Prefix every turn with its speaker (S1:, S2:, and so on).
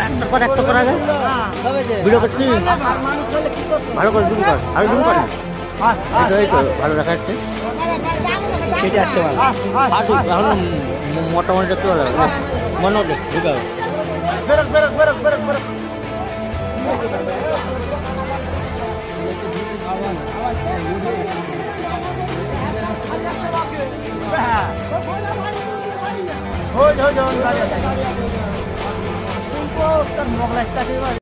S1: একটা একটা করা ভালো করে জুম কর, আরও জুম কর। ভালো দেখা যাচ্ছে কেটে আসছে ভালো। ফাটুক এখন ম- মোটামুটি দেখতে ভালো লাগে মনে হচ্ছে ঠিক আছে